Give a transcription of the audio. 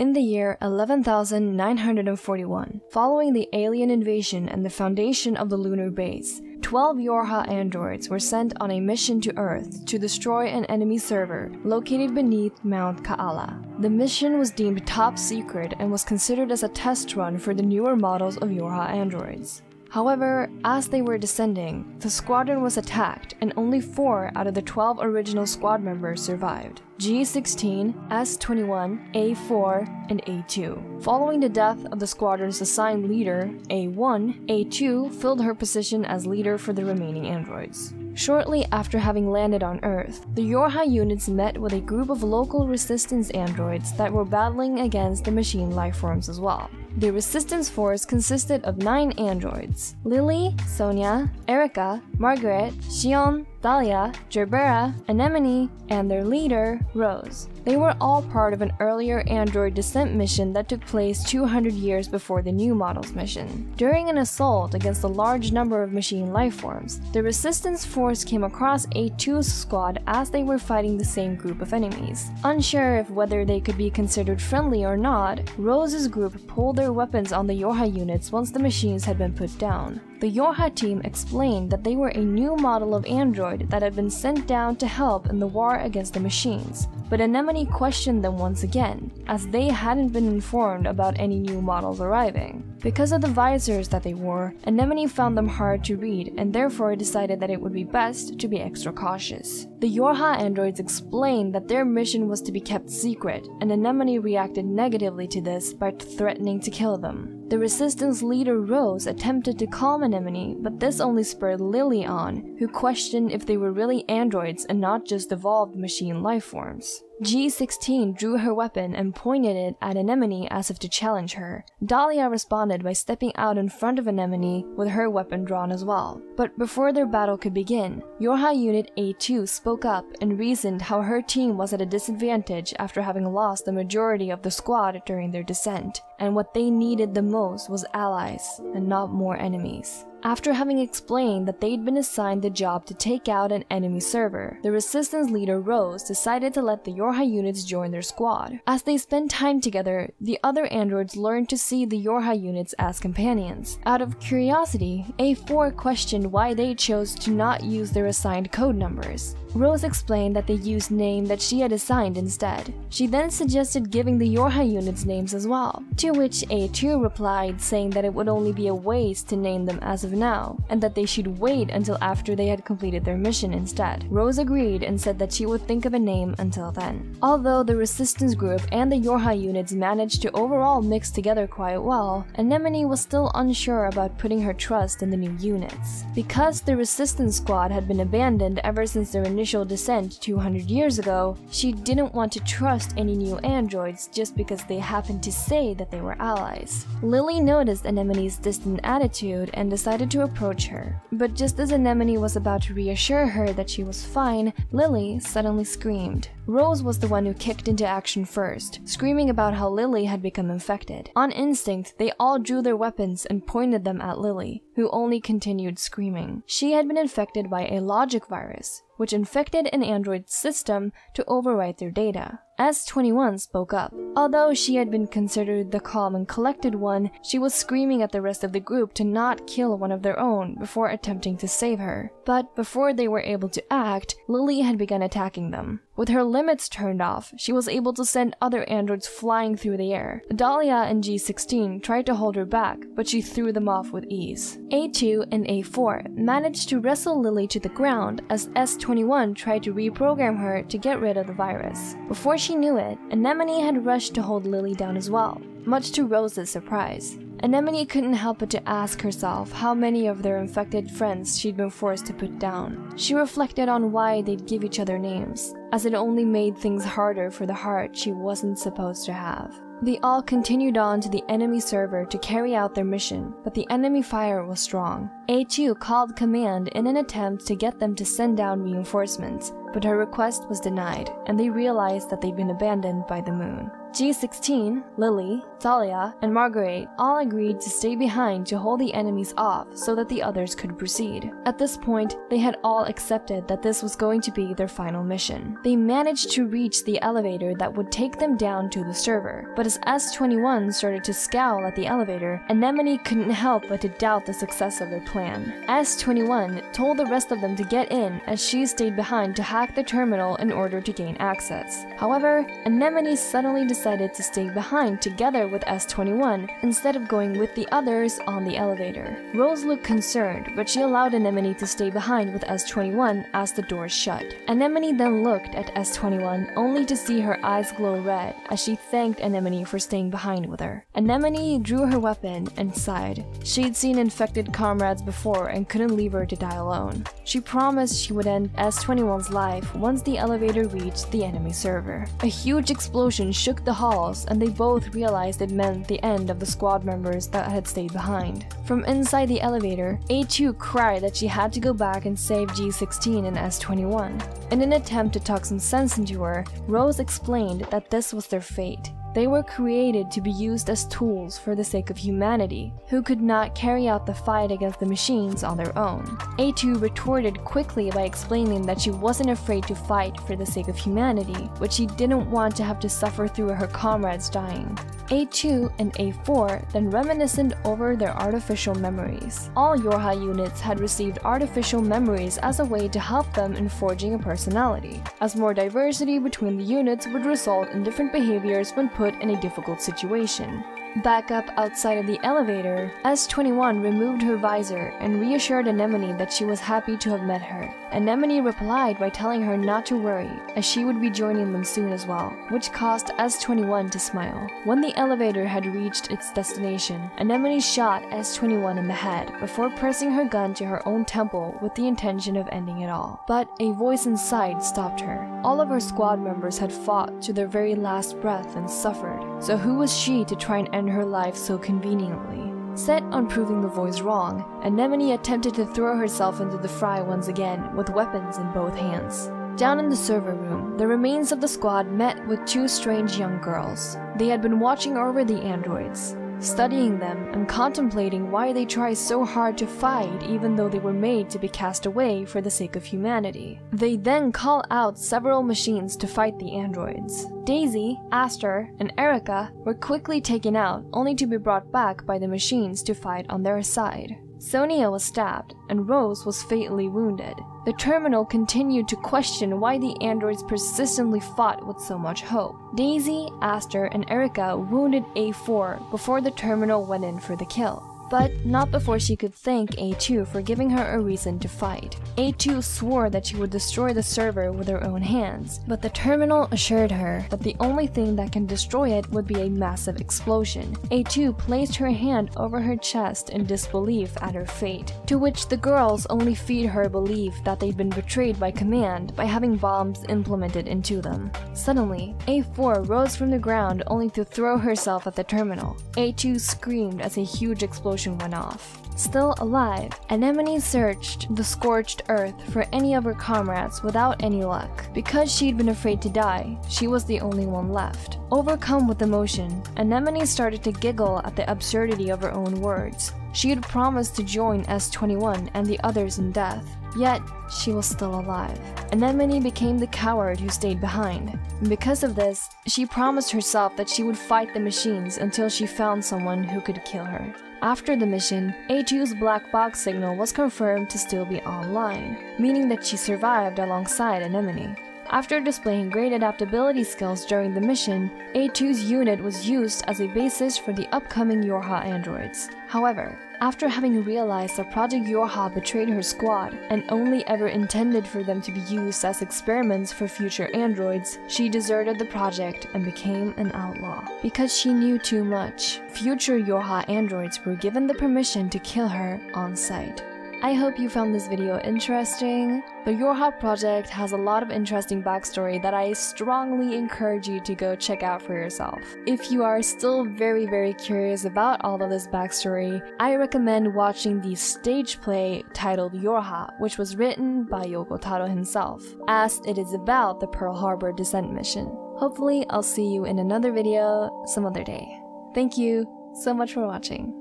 In the year 11941, following the alien invasion and the foundation of the lunar base, 12 Yorha androids were sent on a mission to Earth to destroy an enemy server located beneath Mount Kaala. The mission was deemed top secret and was considered as a test run for the newer models of Yorha androids. However, as they were descending, the squadron was attacked and only 4 out of the 12 original squad members survived. G16, S21, A4, and A2. Following the death of the squadron's assigned leader, A1, A2 filled her position as leader for the remaining androids. Shortly after having landed on Earth, the Yorha units met with a group of local resistance androids that were battling against the machine lifeforms as well. The resistance force consisted of nine androids. Lily, Sonia, Erica, Margaret, Shion, Dahlia, Gerbera, Anemone, and their leader, Rose. They were all part of an earlier android descent mission that took place 200 years before the new model's mission. During an assault against a large number of machine lifeforms, the resistance force came across A2's squad as they were fighting the same group of enemies. Unsure if whether they could be considered friendly or not, Rose's group pulled their weapons on the Yorha units once the machines had been put down. The Yorha team explained that they were a new model of android that had been sent down to help in the war against the machines, but Anemone questioned them once again, as they hadn't been informed about any new models arriving. Because of the visors that they wore, Anemone found them hard to read and therefore decided that it would be best to be extra cautious. The Yorha androids explained that their mission was to be kept secret, and Anemone reacted negatively to this by threatening to kill them. The resistance leader Rose attempted to calm Anemone, but this only spurred Lily on, who questioned if they were really androids and not just evolved machine lifeforms. G16 drew her weapon and pointed it at Anemone as if to challenge her. Dahlia responded by stepping out in front of Anemone with her weapon drawn as well. But before their battle could begin, Yorha Unit A2 spoke up and reasoned how her team was at a disadvantage after having lost the majority of the squad during their descent, and what they needed the most was allies and not more enemies. After having explained that they'd been assigned the job to take out an enemy server, the resistance leader Rose decided to let the Yorha units join their squad. As they spent time together, the other androids learned to see the Yorha units as companions. Out of curiosity, A4 questioned why they chose to not use their assigned code numbers. Rose explained that they used name that she had assigned instead. She then suggested giving the Yorha units names as well, to which A2 replied saying that it would only be a waste to name them as of now, and that they should wait until after they had completed their mission instead. Rose agreed and said that she would think of a name until then. Although the Resistance group and the Yorha units managed to overall mix together quite well, Anemone was still unsure about putting her trust in the new units. Because the Resistance squad had been abandoned ever since their initial descent 200 years ago, she didn't want to trust any new androids just because they happened to say that they were allies. Lily noticed Anemone's distant attitude and decided to approach her. But just as Anemone was about to reassure her that she was fine, Lily suddenly screamed. Rose was the one who kicked into action first, screaming about how Lily had become infected. On instinct, they all drew their weapons and pointed them at Lily, who only continued screaming. She had been infected by a logic virus, which infected an android system to overwrite their data. S21 spoke up. Although she had been considered the calm and collected one, she was screaming at the rest of the group to not kill one of their own before attempting to save her. But before they were able to act, Lily had begun attacking them. With her limits turned off, she was able to send other androids flying through the air. Dahlia and G16 tried to hold her back, but she threw them off with ease. A2 and A4 managed to wrestle Lily to the ground as S21 tried to reprogram her to get rid of the virus. Before she knew it, Anemone had rushed to hold Lily down as well, much to Rose's surprise. Anemone couldn't help but to ask herself how many of their infected friends she'd been forced to put down. She reflected on why they'd give each other names, as it only made things harder for the heart she wasn't supposed to have. They all continued on to the enemy server to carry out their mission, but the enemy fire was strong. A2 called command in an attempt to get them to send down reinforcements, but her request was denied, and they realized that they'd been abandoned by the moon. G16, Lily, Dahlia, and Marguerite all agreed to stay behind to hold the enemies off so that the others could proceed. At this point, they had all accepted that this was going to be their final mission. They managed to reach the elevator that would take them down to the server, but as S21 started to scowl at the elevator, Anemone couldn't help but to doubt the success of their plan. S21 told the rest of them to get in as she stayed behind to hack the terminal in order to gain access. However, Anemone suddenly decided to stay behind together with S21 instead of going with the others on the elevator. Rose looked concerned, but she allowed Anemone to stay behind with S21 as the doors shut. Anemone then looked at S21 only to see her eyes glow red as she thanked Anemone for staying behind with her. Anemone drew her weapon and sighed. She'd seen infected comrades before and couldn't leave her to die alone. She promised she would end S21's life once the elevator reached the enemy server. A huge explosion shook the halls and they both realized it meant the end of the squad members that had stayed behind. From inside the elevator, A2 cried that she had to go back and save G16 and S21. In an attempt to talk some sense into her, Rose explained that this was their fate. They were created to be used as tools for the sake of humanity, who could not carry out the fight against the machines on their own. A2 retorted quickly by explaining that she wasn't afraid to fight for the sake of humanity, but she didn't want to have to suffer through her comrades dying. A2 and A4 then reminisced over their artificial memories. All Yorha units had received artificial memories as a way to help them in forging a personality, as more diversity between the units would result in different behaviors when put in a difficult situation. Back up outside of the elevator, S21 removed her visor and reassured Anemone that she was happy to have met her. Anemone replied by telling her not to worry, as she would be joining them soon as well, which caused S21 to smile. When the elevator had reached its destination, Anemone shot S21 in the head before pressing her gun to her own temple with the intention of ending it all. But a voice inside stopped her. All of her squad members had fought to their very last breath and suffered, so who was she to try and end her life so conveniently? Set on proving the voice wrong, Anemone attempted to throw herself into the fry once again with weapons in both hands. Down in the server room, the remains of the squad met with two strange young girls. They had been watching over the androids, studying them and contemplating why they try so hard to fight even though they were made to be cast away for the sake of humanity. They then call out several machines to fight the androids. Daisy, Aster, and Erica were quickly taken out only to be brought back by the machines to fight on their side. Sonia was stabbed, and Rose was fatally wounded. The terminal continued to question why the androids persistently fought with so much hope. Daisy, Aster, and Erica wounded A4 before the terminal went in for the kill but not before she could thank A2 for giving her a reason to fight. A2 swore that she would destroy the server with her own hands, but the terminal assured her that the only thing that can destroy it would be a massive explosion. A2 placed her hand over her chest in disbelief at her fate, to which the girls only feed her belief that they'd been betrayed by command by having bombs implemented into them. Suddenly, A4 rose from the ground only to throw herself at the terminal. A2 screamed as a huge explosion explosion went off. Still alive, Anemone searched the scorched earth for any of her comrades without any luck. Because she'd been afraid to die, she was the only one left. Overcome with emotion, Anemone started to giggle at the absurdity of her own words. She had promised to join S21 and the others in death, yet she was still alive. Anemone became the coward who stayed behind. And because of this, she promised herself that she would fight the machines until she found someone who could kill her. After the mission, A2's black box signal was confirmed to still be online, meaning that she survived alongside Anemone. After displaying great adaptability skills during the mission, A2's unit was used as a basis for the upcoming Yorha androids. However, after having realized that Project Yorha betrayed her squad and only ever intended for them to be used as experiments for future androids, she deserted the project and became an outlaw. Because she knew too much, future Yorha androids were given the permission to kill her on sight. I hope you found this video interesting. The Yorha project has a lot of interesting backstory that I strongly encourage you to go check out for yourself. If you are still very very curious about all of this backstory, I recommend watching the stage play titled Yorha, which was written by Yoko Taro himself, as it is about the Pearl Harbor descent mission. Hopefully, I'll see you in another video some other day. Thank you so much for watching.